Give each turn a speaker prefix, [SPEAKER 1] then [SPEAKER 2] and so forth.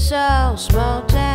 [SPEAKER 1] this old small town.